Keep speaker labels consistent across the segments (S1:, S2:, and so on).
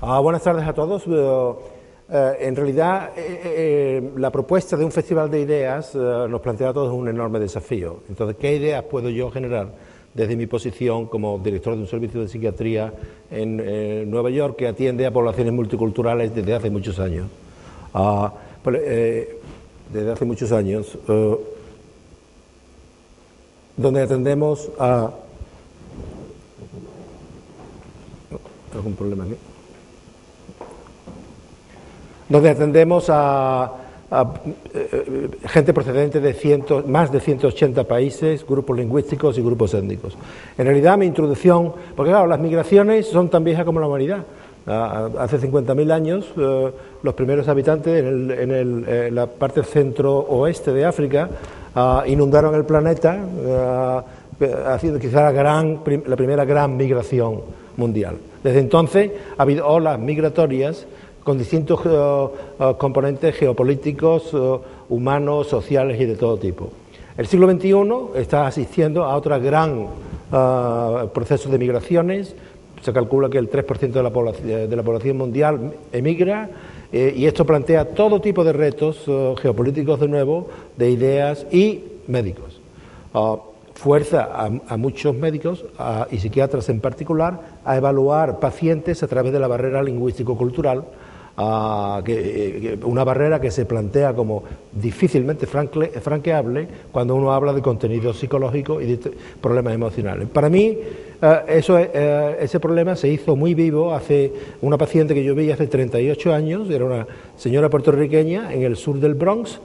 S1: Ah, buenas tardes a todos. Eh, en realidad, eh, eh, la propuesta de un festival de ideas nos plantea a todos un enorme desafío. Entonces, ¿qué ideas puedo yo generar desde mi posición como director de un servicio de psiquiatría en Nueva York que atiende a poblaciones multiculturales desde hace muchos años? Ah, pues, desde hace muchos años, donde atendemos a... ¿Algún problema aquí? donde atendemos a, eh, gente procedente de cientos, más de 180 países, grupos lingüísticos y grupos étnicos. En realidad mi introducción, porque claro, las migraciones son tan viejas como la humanidad. Hace 50.000 años eh, los primeros habitantes en, eh, la parte centro-oeste de África ah, inundaron el planeta, haciendo quizá la, gran, la primera gran migración mundial. Desde entonces ha habido olas migratorias con distintos eh, eh, componentes geopolíticos, eh, humanos, sociales y de todo tipo. El siglo XXI está asistiendo a otro gran proceso de migraciones. Se calcula que el 3% de la, población, de la población mundial emigra y esto plantea todo tipo de retos geopolíticos de nuevo, de ideas y médicos. fuerza a, muchos médicos y psiquiatras en particular a evaluar pacientes a través de la barrera lingüístico-cultural que, una barrera que se plantea como difícilmente franqueable cuando uno habla de contenido psicológico y de problemas emocionales. Para mí, eh, eso, eh, ese problema se hizo muy vivo hace una paciente que yo vi hace 38 años, era una señora puertorriqueña en el sur del Bronx,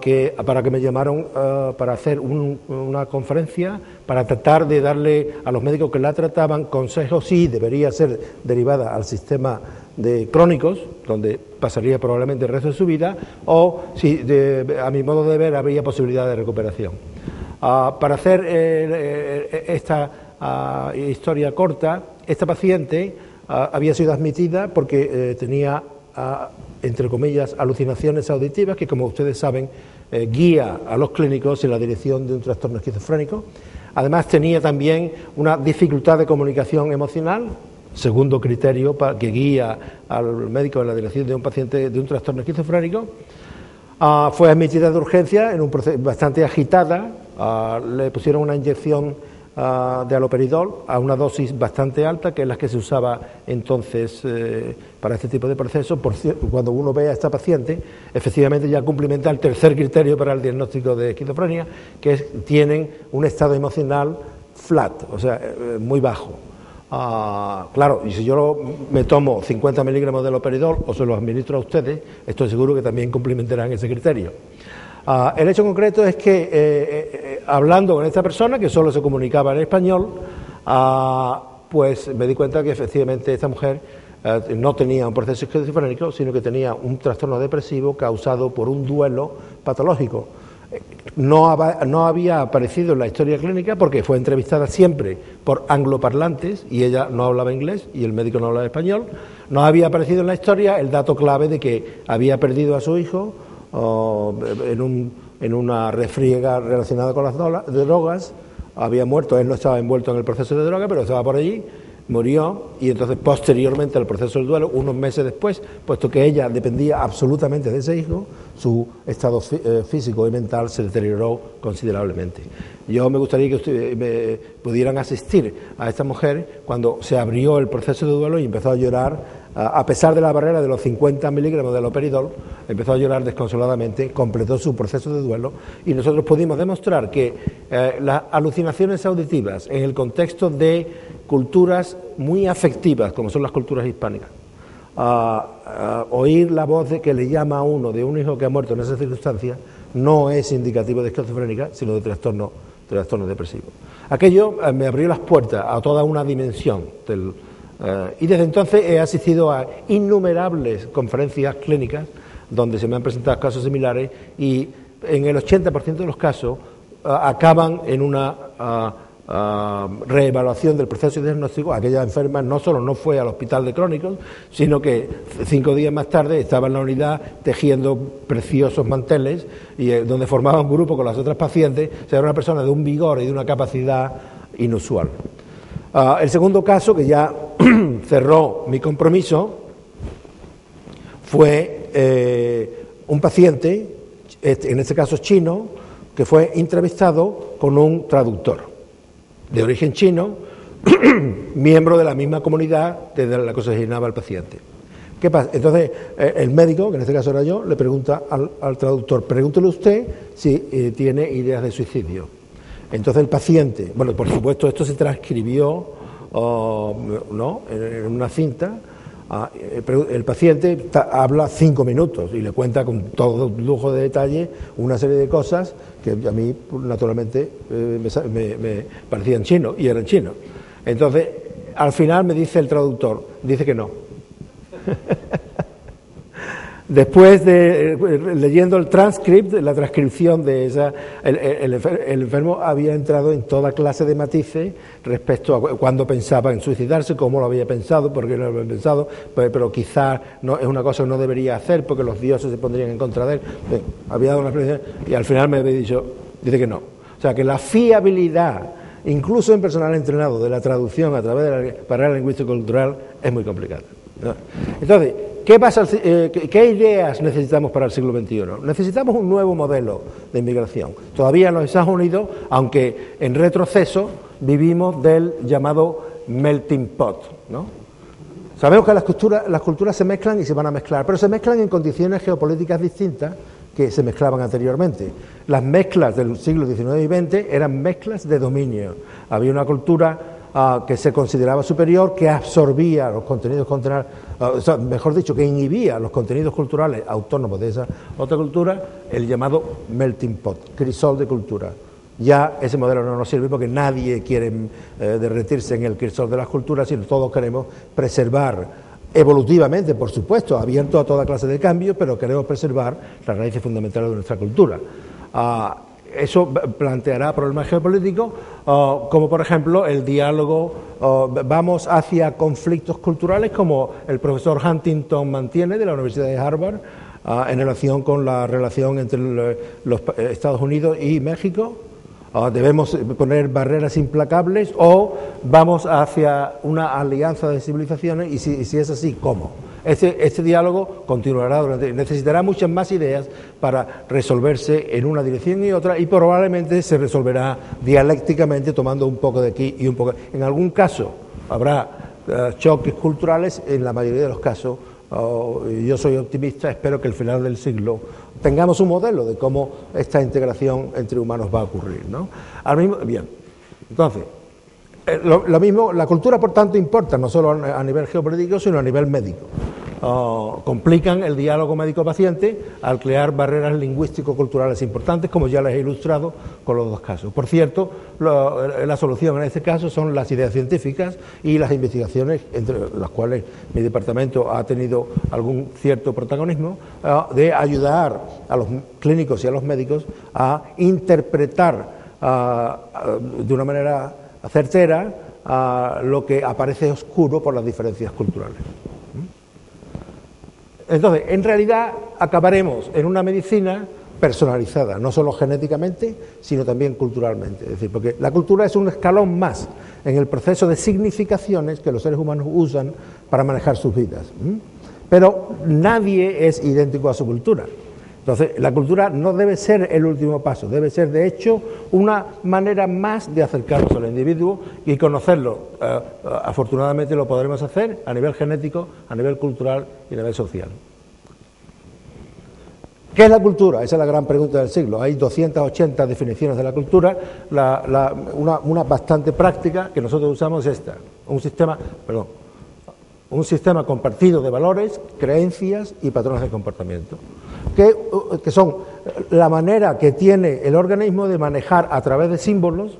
S1: que, para que me llamaron eh, para hacer una conferencia para tratar de darle a los médicos que la trataban consejos si debería ser derivada al sistema de crónicos, donde pasaría probablemente el resto de su vida, o si a mi modo de ver habría posibilidad de recuperación. Ah, para hacer eh, eh, esta ah, historia corta, esta paciente ah, había sido admitida porque tenía entre comillas, alucinaciones auditivas, que como ustedes saben, eh, guía a los clínicos en la dirección de un trastorno esquizofrénico. Además tenía también una dificultad de comunicación emocional, segundo criterio que guía al médico en la dirección de un paciente de un trastorno esquizofrénico. Ah, fue admitida de urgencia en un proceso bastante agitada, ah, le pusieron una inyección de aloperidol a una dosis bastante alta, que es la que se usaba entonces eh, para este tipo de procesos. Por, cuando uno ve a esta paciente, efectivamente ya cumplimenta el tercer criterio para el diagnóstico de esquizofrenia, que es tienen un estado emocional flat, o sea, eh, muy bajo. Ah, claro, y si yo me tomo 50 miligramos de aloperidol o se los administro a ustedes, estoy seguro que también cumplimentarán ese criterio. Ah, el hecho concreto es que, eh, eh, eh, hablando con esta persona, que solo se comunicaba en español, ah, pues me di cuenta que efectivamente esta mujer no tenía un proceso esquizofrénico, sino que tenía un trastorno depresivo causado por un duelo patológico. No, no, había aparecido en la historia clínica porque fue entrevistada siempre por angloparlantes y ella no hablaba inglés y el médico no hablaba español. No había aparecido en la historia el dato clave de que había perdido a su hijo en, un, en una refriega relacionada con las drogas, había muerto, él no estaba envuelto en el proceso de droga, pero estaba por allí, murió y entonces posteriormente al proceso del duelo, unos meses después, puesto que ella dependía absolutamente de ese hijo, su estado eh, físico y mental se deterioró considerablemente. Yo me gustaría que ustedes pudieran asistir a esta mujer cuando se abrió el proceso de duelo y empezó a llorar a pesar de la barrera de los 50 miligramos de loperidol, empezó a llorar desconsoladamente, completó su proceso de duelo y nosotros pudimos demostrar que eh, las alucinaciones auditivas en el contexto de culturas muy afectivas, como son las culturas hispánicas, oír la voz de que le llama a uno de un hijo que ha muerto en esa circunstancia no es indicativo de esquizofrénica, sino de trastorno, trastorno depresivo. Aquello eh, me abrió las puertas a toda una dimensión del eh, y desde entonces he asistido a innumerables conferencias clínicas donde se me han presentado casos similares y en el 80% de los casos eh, acaban en una ah, reevaluación del proceso de diagnóstico, aquella enferma no solo no fue al hospital de crónicos, sino que cinco días más tarde estaba en la unidad tejiendo preciosos manteles y eh, donde formaba un grupo con las otras pacientes, o era una persona de un vigor y de una capacidad inusual. Ah, el segundo caso, que ya cerró mi compromiso, fue eh, un paciente, este, en este caso chino, que fue entrevistado con un traductor de origen chino, miembro de la misma comunidad desde la que se originaba el paciente. ¿Qué pasa? Entonces, eh, el médico, que en este caso era yo, le pregunta al, traductor, pregúntele usted si eh, tiene ideas de suicidio. Entonces el paciente, bueno, por supuesto esto se transcribió ¿no? en una cinta, Ah, eh, el paciente habla cinco minutos y le cuenta con todo lujo de detalle una serie de cosas que a mí, naturalmente, eh, me, me, parecían chinos y eran chinos. Entonces, al final me dice el traductor, dice que no. Después de eh, leyendo el transcript, la transcripción de esa, el, enfermo había entrado en toda clase de matices respecto a cuando pensaba en suicidarse, cómo lo había pensado, por qué no lo había pensado, pero quizás no, es una cosa que no debería hacer porque los dioses se pondrían en contra de él. había dado una explicación y al final me había dicho, dice que no. O sea que la fiabilidad, incluso en personal entrenado, de la traducción a través de la barrera lingüística cultural es muy complicada. Entonces, ¿qué, pasa, eh, ¿qué ideas necesitamos para el siglo XXI? Necesitamos un nuevo modelo de inmigración. Todavía en los Estados Unidos, aunque en retroceso, vivimos del llamado melting pot. ¿no? Sabemos que las culturas se mezclan y se van a mezclar, pero se mezclan en condiciones geopolíticas distintas que se mezclaban anteriormente. Las mezclas del siglo XIX y XX eran mezclas de dominio. Había una cultura Ah, que se consideraba superior, que absorbía los contenidos culturales, ah, mejor dicho, que inhibía los contenidos culturales autónomos de esa otra cultura, el llamado melting pot, crisol de cultura. Ya ese modelo no nos sirve porque nadie quiere eh, derretirse en el crisol de las culturas, sino todos queremos preservar evolutivamente, por supuesto, abierto a toda clase de cambios, pero queremos preservar las raíces fundamentales de nuestra cultura. Ah, eso planteará problemas geopolíticos, como por ejemplo el diálogo, vamos hacia conflictos culturales como el profesor Huntington mantiene de la Universidad de Harvard ah, en relación con la relación entre los Estados Unidos y México. Ah, debemos poner barreras implacables o vamos hacia una alianza de civilizaciones y si es así, ¿cómo? Este, diálogo continuará durante. Necesitará muchas más ideas para resolverse en una dirección y otra y probablemente se resolverá dialécticamente tomando un poco de aquí y un poco. En algún caso habrá eh, choques culturales, en la mayoría de los casos. Yo soy optimista, espero que al final del siglo tengamos un modelo de cómo esta integración entre humanos va a ocurrir. ¿no? Al mismo, bien, entonces, eh, lo, mismo, la cultura, por tanto, importa no solo a nivel geopolítico, sino a nivel médico. Ah, complican el diálogo médico-paciente al crear barreras lingüístico-culturales importantes, como ya les he ilustrado con los dos casos. Por cierto, la solución en este caso son las ideas científicas y las investigaciones, entre las cuales mi departamento ha tenido algún cierto protagonismo, ah, de ayudar a los clínicos y a los médicos a interpretar ah, de una manera certera a lo que aparece oscuro por las diferencias culturales. Entonces, en realidad acabaremos en una medicina personalizada, no solo genéticamente, sino también culturalmente. Es decir, porque la cultura es un escalón más en el proceso de significaciones que los seres humanos usan para manejar sus vidas. Pero nadie es idéntico a su cultura. Entonces, la cultura no debe ser el último paso, debe ser, de hecho, una manera más de acercarnos al individuo y conocerlo. Eh, eh, afortunadamente lo podremos hacer a nivel genético, a nivel cultural y a nivel social. ¿Qué es la cultura? Esa es la gran pregunta del siglo. Hay 280 definiciones de la cultura. una, bastante práctica que nosotros usamos es esta: un sistema, un sistema compartido de valores, creencias y patrones de comportamiento que, son la manera que tiene el organismo de manejar a través de símbolos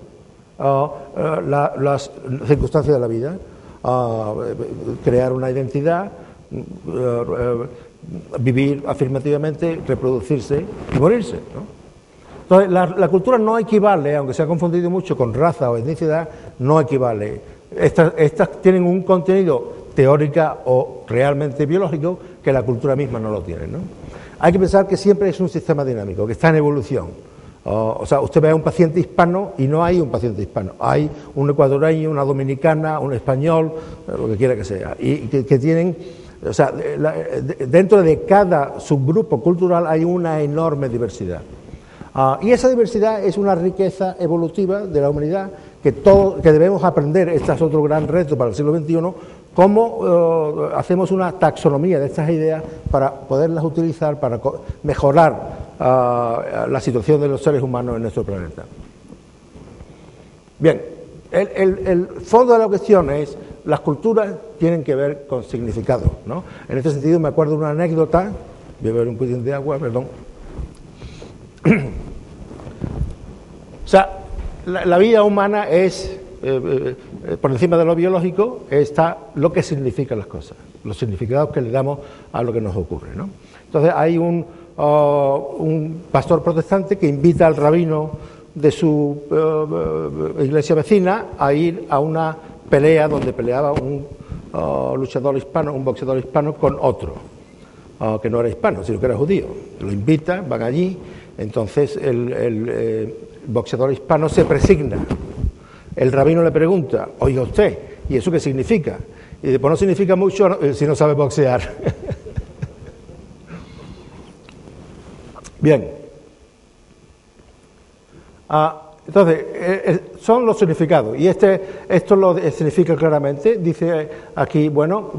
S1: ah, ah, las circunstancias de la vida, ah, crear una identidad, vivir afirmativamente, reproducirse y morirse. Entonces, la, cultura no equivale, aunque se ha confundido mucho con raza o etnicidad, no equivale. Estas, estas tienen un contenido teórica o realmente biológico que la cultura misma no lo tiene. ¿no? Hay que pensar que siempre es un sistema dinámico, que está en evolución. O, sea, usted ve a un paciente hispano y no hay un paciente hispano. Hay un ecuatoriano, una dominicana, un español, lo que quiera que sea. Y que, tienen, o sea, dentro de cada subgrupo cultural hay una enorme diversidad. Ah, y esa diversidad es una riqueza evolutiva de la humanidad que, todo, que debemos aprender. Este es otro gran reto para el siglo XXI, cómo eh, hacemos una taxonomía de estas ideas para poderlas utilizar para mejorar ah, la situación de los seres humanos en nuestro planeta. Bien, el, fondo de la cuestión es las culturas tienen que ver con significado. ¿no? En este sentido me acuerdo de una anécdota, voy a beber un poquito de agua, perdón. o sea, la vida humana es eh, eh, eh, por encima de lo biológico está lo que significan las cosas, los significados que le damos a lo que nos ocurre. Entonces hay un, oh, pastor protestante que invita al rabino de su iglesia vecina a ir a una pelea donde peleaba un oh, luchador hispano, un boxeador hispano con otro, oh, que no era hispano, sino que era judío. Lo invita, van allí, entonces el boxeador hispano se presigna el rabino le pregunta, oiga usted, ¿y eso qué significa? Y dice, pues no significa mucho eh, si no sabe boxear. Bien. Ah, entonces, eh, eh, son los significados. Y este, esto lo significa claramente. Dice aquí, bueno,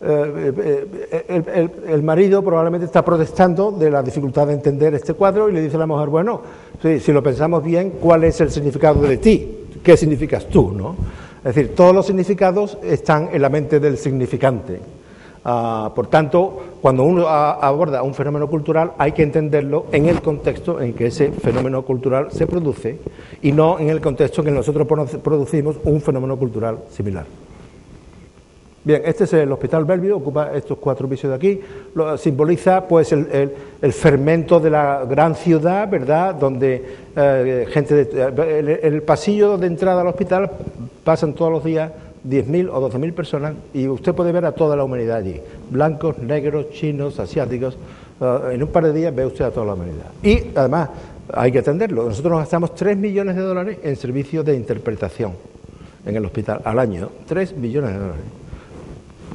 S1: el, marido probablemente está protestando de la dificultad de entender este cuadro y le dice a la mujer, bueno, si lo pensamos bien, ¿cuál es el significado de ti? Qué significas tú, ¿no? Es decir, todos los significados están en la mente del significante. Ah, por tanto, cuando uno aborda un fenómeno cultural hay que entenderlo en el contexto en que ese fenómeno cultural se produce y no en el contexto en que nosotros producimos un fenómeno cultural similar. Bien, este es el Hospital Bellevue, ocupa estos cuatro pisos de aquí, lo, simboliza pues el, fermento de la gran ciudad, ¿verdad? Donde eh, gente, de, el, pasillo de entrada al hospital pasan todos los días 10.000 o 12.000 personas y usted puede ver a toda la humanidad allí, blancos, negros, chinos, asiáticos, eh, en un par de días ve usted a toda la humanidad. Y además hay que atenderlo, nosotros nos gastamos 3 millones de dólares en servicios de interpretación en el hospital al año, 3 millones de dólares.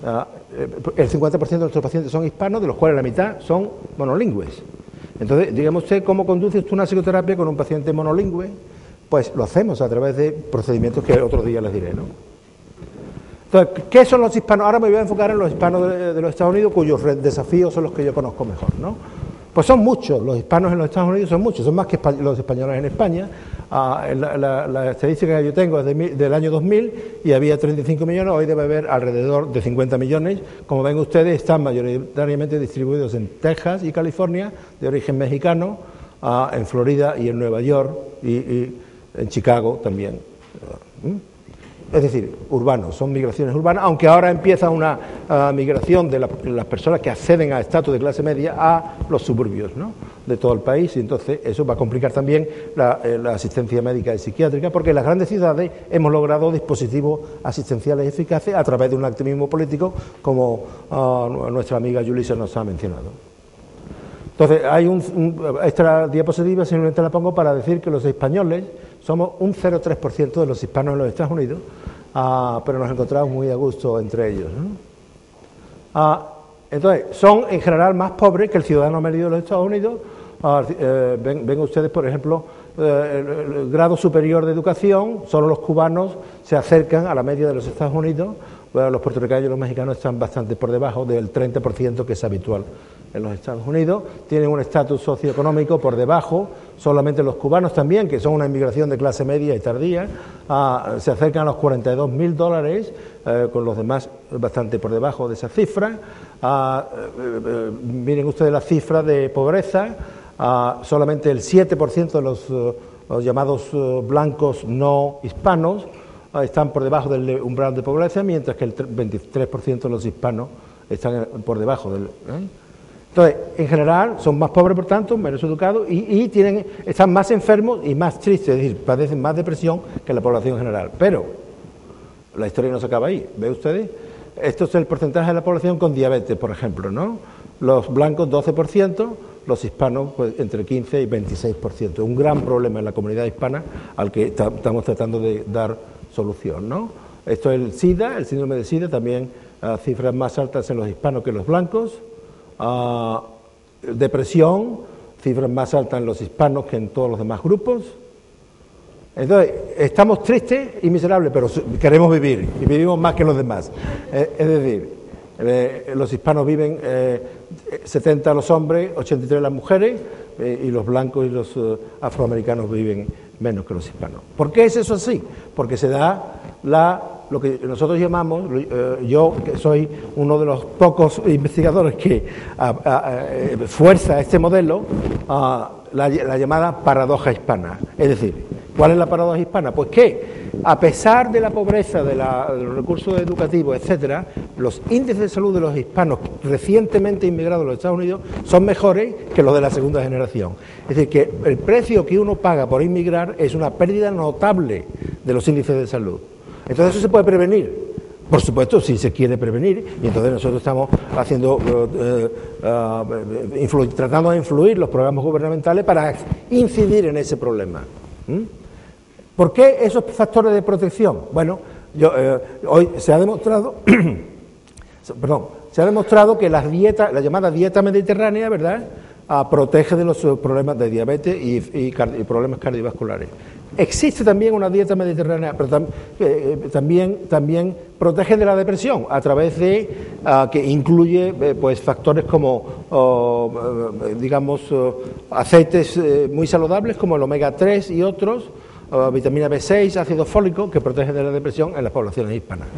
S1: Ah, eh, el 50% de nuestros pacientes son hispanos, de los cuales la mitad son monolingües. Entonces, digamos usted, ¿cómo conduce usted una psicoterapia con un paciente monolingüe? Pues lo hacemos a través de procedimientos que otro día les diré, ¿no? Entonces, ¿qué son los hispanos? Ahora me voy a enfocar en los hispanos de, de los Estados Unidos, cuyos desafíos son los que yo conozco mejor, ¿no? Pues son muchos, los hispanos en los Estados Unidos son muchos, son más que los españoles en España. Ah, la, estadística que yo tengo es del año 2000 y había 35 millones, hoy debe haber alrededor de 50 millones. Como ven ustedes, están mayoritariamente distribuidos en Texas y California, de origen mexicano, ah, en Florida y en Nueva York y, en Chicago también. ¿Mm? Es decir, urbanos, son migraciones urbanas, aunque ahora empieza una ah, migración de, las personas que acceden a estatus de clase media a los suburbios de todo el país, y entonces eso va a complicar también eh, la, asistencia médica y psiquiátrica, porque en las grandes ciudades hemos logrado dispositivos asistenciales eficaces a través de un activismo político, como ah, nuestra amiga Julissa nos ha mencionado. Entonces, hay un, esta diapositiva simplemente la pongo para decir que los españoles somos un 0,3% de los hispanos en los Estados Unidos, ah, pero nos encontramos muy a gusto entre ellos. Ah, entonces, son en general más pobres que el ciudadano medio de los Estados Unidos. Ah, eh, ven, ustedes, por ejemplo, eh, el, grado superior de educación, solo los cubanos se acercan a la media de los Estados Unidos, los puertorriqueños y los mexicanos están bastante por debajo del 30% que es habitual en los Estados Unidos, tienen un estatus socioeconómico por debajo, solamente los cubanos también, que son una inmigración de clase media y tardía, ah, se acercan a los 42 mil dólares, eh, con los demás bastante por debajo de esa cifra. Ah, eh, eh, miren ustedes la cifra de pobreza, ah, solamente el 7% de los, los llamados blancos no hispanos están por debajo del umbral de pobreza, mientras que el 23% de los hispanos están por debajo del. Entonces, en general, son más pobres, por tanto, menos educados y, tienen, están más enfermos y más tristes, es decir, padecen más depresión que la población general. Pero la historia no se acaba ahí, ¿ve ustedes? Esto es el porcentaje de la población con diabetes, por ejemplo, ¿no? Los blancos 12%, los hispanos pues, entre 15 y 26%. Un gran problema en la comunidad hispana al que estamos tratando de dar solución, ¿no? Esto es el SIDA, el síndrome de SIDA, también ah, cifras más altas en los hispanos que en los blancos. Depresión, cifras más altas en los hispanos que en todos los demás grupos. Entonces, estamos tristes y miserables, pero queremos vivir y vivimos más que los demás. Eh, es decir, eh, los hispanos viven 70 eh, los hombres, 83 las mujeres, y los blancos y los afroamericanos viven menos que los hispanos. ¿Por qué es eso así? Porque se da la lo que nosotros llamamos, eh, yo que soy uno de los pocos investigadores que eh, fuerza este modelo, la, llamada paradoja hispana. Es decir, ¿cuál es la paradoja hispana? Pues que a pesar de la pobreza, de, los recursos educativos, etcétera, los índices de salud de los hispanos recientemente inmigrados a los Estados Unidos son mejores que los de la segunda generación. Es decir, que el precio que uno paga por inmigrar es una pérdida notable de los índices de salud. Entonces eso se puede prevenir. Por supuesto, si se quiere prevenir, y entonces nosotros estamos haciendo, eh, eh, tratando de influir los programas gubernamentales para incidir en ese problema. ¿Por qué esos factores de protección? Bueno, eh, hoy se ha demostrado, perdón, se ha demostrado que las dietas, la llamada dieta mediterránea, ¿verdad?, ah, protege de los problemas de diabetes y problemas cardiovasculares. Existe también una dieta mediterránea, pero eh, también, también protege de la depresión a través de ah, que incluye eh, pues factores como oh, eh, digamos oh, aceites muy saludables como el omega 3 y otros, oh, vitamina B6, ácido fólico que protege de la depresión en las poblaciones hispanas.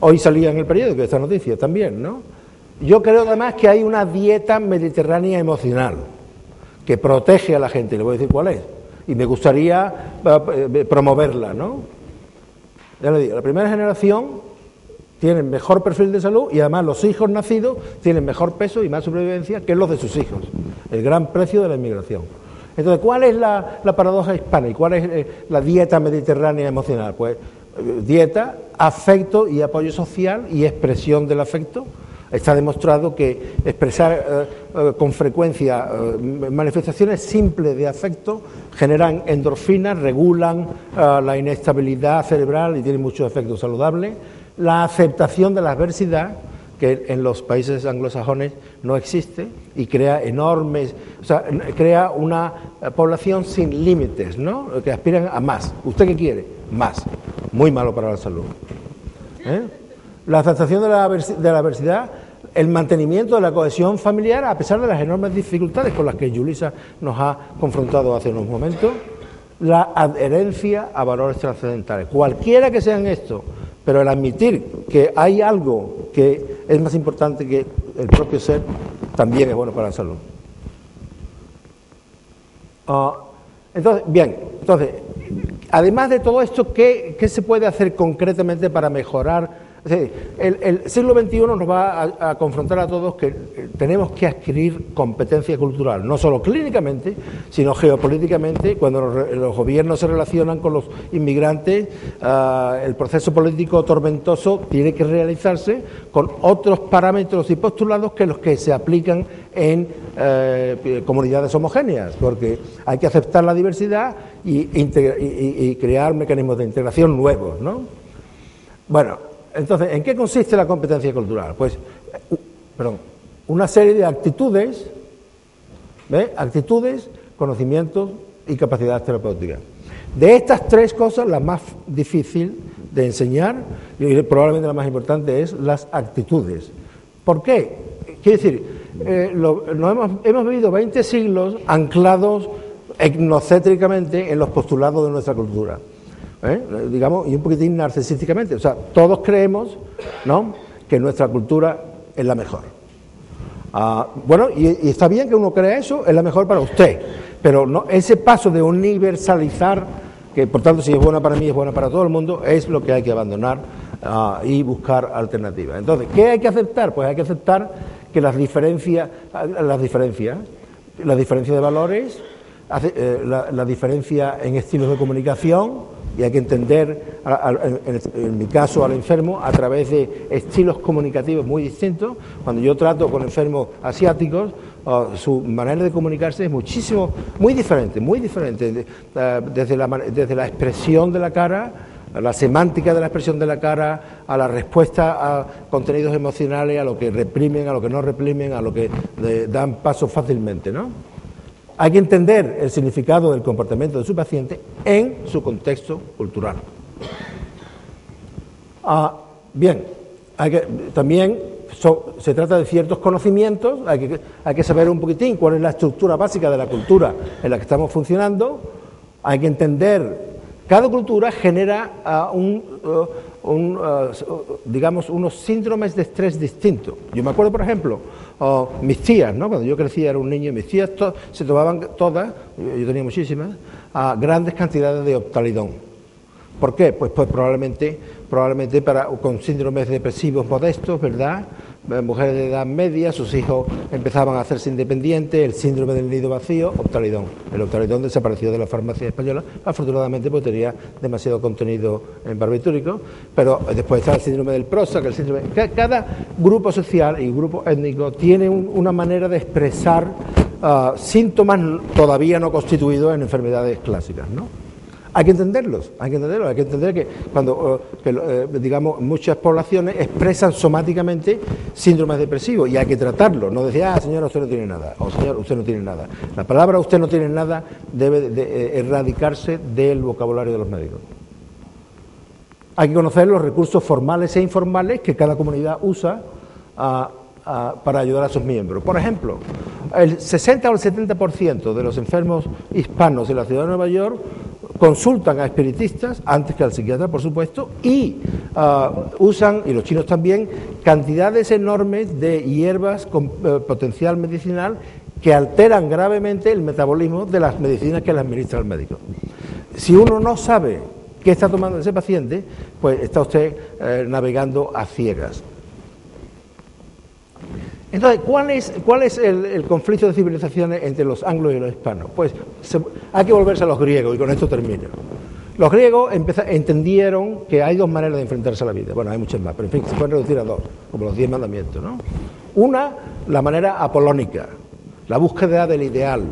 S1: Hoy salía en el periódico esta noticia también, ¿no? Yo creo además que hay una dieta mediterránea emocional que protege a la gente, le voy a decir cuál es y me gustaría eh, eh, promoverla, ¿no? Ya le digo, la primera generación tiene mejor perfil de salud y además los hijos nacidos tienen mejor peso y más supervivencia que los de sus hijos. El gran precio de la inmigración. Entonces, ¿cuál es la, paradoja hispana y cuál es eh, la dieta mediterránea emocional? Pues dieta, afecto y apoyo social y expresión del afecto Está demostrado que expresar eh, eh, con frecuencia eh, manifestaciones simples de afecto generan endorfinas, regulan la inestabilidad cerebral y tienen muchos efectos saludables. La aceptación de la adversidad, que en los países anglosajones no existe y crea enormes, o sea, crea una población sin límites, ¿no? Que aspiran a más. ¿Usted qué quiere? Más. Muy malo para la salud. La aceptación de la, de la adversidad, el mantenimiento de la cohesión familiar a pesar de las enormes dificultades con las que Yulisa nos ha confrontado hace unos momentos, la adherencia a valores trascendentales. Cualquiera que sean estos, pero el admitir que hay algo que es más importante que el propio ser, también es bueno para la salud. Ah, entonces, bien, entonces, además de todo esto, ¿qué, ¿qué se puede hacer concretamente para mejorar el, siglo XXI nos va a, confrontar a todos que eh, tenemos que adquirir competencia cultural, no solo clínicamente, sino geopolíticamente. Cuando los, gobiernos se relacionan con los inmigrantes, ah, el proceso político tormentoso tiene que realizarse con otros parámetros y postulados que los que se aplican en eh, comunidades homogéneas, porque hay que aceptar la diversidad y, y crear mecanismos de integración nuevos, ¿no? Bueno, entonces, ¿en qué consiste la competencia cultural? Pues, perdón, una serie de actitudes, ¿ve? Actitudes, conocimientos y capacidades terapéuticas. De estas tres cosas, la más difícil de enseñar y probablemente la más importante es las actitudes. ¿Por qué? Quiere decir, eh, hemos, hemos vivido 20 siglos anclados etnocétricamente en los postulados de nuestra cultura. ¿Eh? digamos, y un poquitín narcisísticamente. O sea, todos creemos ¿no? que nuestra cultura es la mejor. Ah, bueno, y, está bien que uno crea eso, es la mejor para usted, pero no, ese paso de universalizar, que por tanto si es buena para mí, es buena para todo el mundo, es lo que hay que abandonar ah, y buscar alternativas. Entonces, ¿qué hay que aceptar? Pues hay que aceptar que las diferencias, las diferencias, la diferencia de valores, eh, la, diferencia en estilos de comunicación, y hay que entender, en, mi caso, al enfermo a través de estilos comunicativos muy distintos. Cuando yo trato con enfermos asiáticos, oh, su manera de comunicarse es muchísimo, muy diferente, muy diferente, eh, desde la, desde la expresión de la cara, a la semántica de la expresión de la cara, a la respuesta a contenidos emocionales, a lo que reprimen, a lo que no reprimen, a lo que dan paso fácilmente, ¿no? Hay que entender el significado del comportamiento de su paciente en su contexto cultural. Ah, bien, también se trata de ciertos conocimientos, hay que, hay que saber un poquitín cuál es la estructura básica de la cultura en la que estamos funcionando, hay que entender cada cultura genera ah, un, uh, digamos, unos síndromes de estrés distintos. Yo me acuerdo, por ejemplo, oh, mis tías, ¿no? cuando yo crecía era un niño, mis tías se tomaban todas, yo tenía muchísimas, a grandes cantidades de optalidón. ¿Por qué? Pues, pues probablemente, probablemente para, con síndromes depresivos modestos, ¿verdad? Eh, mujeres de edad media, sus hijos empezaban a hacerse independientes, el síndrome del nido vacío, optalidón. El optalidón desapareció de la farmacia española, afortunadamente porque tenía demasiado contenido en barbitúrico, pero después está el síndrome del prosa, que el síndrome... Cada grupo social y grupo étnico tiene una manera de expresar ah, síntomas todavía no constituidos en enfermedades clásicas, ¿no? Hay que entenderlos, hay que entenderlos, hay que entender que cuando, eh, eh, digamos, muchas poblaciones expresan somáticamente síndromes depresivos y hay que tratarlos, no decir, ah, señora, usted no tiene nada, o señor, usted no tiene nada. La palabra usted no tiene nada debe de, eh, erradicarse del vocabulario de los médicos. Hay que conocer los recursos formales e informales que cada comunidad usa para ayudar a sus miembros. Por ejemplo, el 60 o el 70% de los enfermos hispanos en la ciudad de Nueva York consultan a espiritistas, antes que al psiquiatra, por supuesto, y ah, usan, y los chinos también, cantidades enormes de hierbas con eh, potencial medicinal que alteran gravemente el metabolismo de las medicinas que le administra el médico. Si uno no sabe qué está tomando ese paciente, pues está usted eh, navegando a ciegas. Entonces, ¿cuál es, el, conflicto de civilizaciones entre los anglos y los hispanos? Pues hay que volverse a los griegos y con esto termino. Los griegos entendieron que hay dos maneras de enfrentarse a la vida. Bueno, hay muchas más, pero en fin, se pueden reducir a dos, como los diez mandamientos. ¿no? Una, la manera apolónica, la búsqueda del ideal,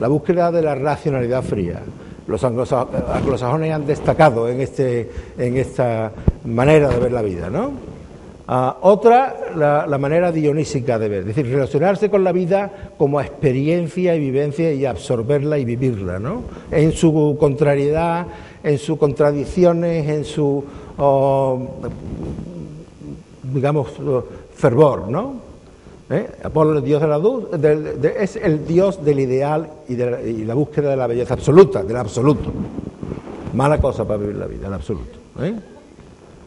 S1: la búsqueda de la racionalidad fría. Los anglosajones han destacado en, este, en esta manera de ver la vida, ¿no? Otra, la, manera dionísica de ver, es decir, relacionarse con la vida como experiencia y vivencia y absorberla y vivirla, ¿no? En su contrariedad, en sus contradicciones, en su, oh, digamos, fervor, ¿no? ¿Eh? Apolo, el dios de la luz, es el dios del ideal y, de la, y la búsqueda de la belleza absoluta, del absoluto. Mala cosa para vivir la vida, el absoluto. ¿eh?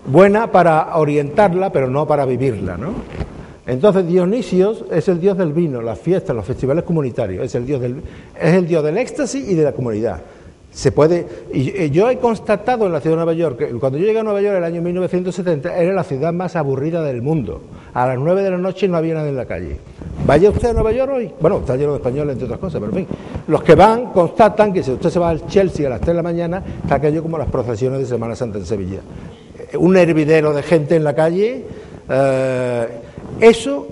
S1: Buena para orientarla, pero no para vivirla, ¿no? Entonces Dionisios es el dios del vino, las fiestas, los festivales comunitarios, es el dios del, es el dios del éxtasis y de la comunidad. Se puede, y yo he constatado en la ciudad de Nueva York, que cuando yo llegué a Nueva York en el año 1970, era la ciudad más aburrida del mundo. A las nueve de la noche no había nadie en la calle. ¿Vaya usted a Nueva York hoy? Bueno, está lleno de españoles, entre otras cosas, pero en fin. Los que van constatan que si usted se va al Chelsea a las tres de la mañana, está aquello como las procesiones de Semana Santa en Sevilla un hervidero de gente en la calle, eh, eso,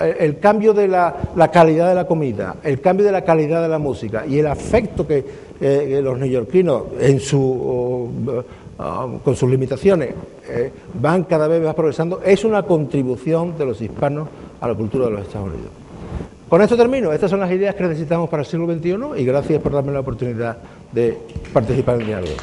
S1: eh, el cambio de la, calidad de la comida, el cambio de la calidad de la música y el afecto que, eh, los neoyorquinos en su, con sus limitaciones van cada vez más progresando, es una contribución de los hispanos a la cultura de los Estados Unidos. Con esto termino. Estas son las ideas que necesitamos para el siglo XXI y gracias por darme la oportunidad de participar en el diálogo.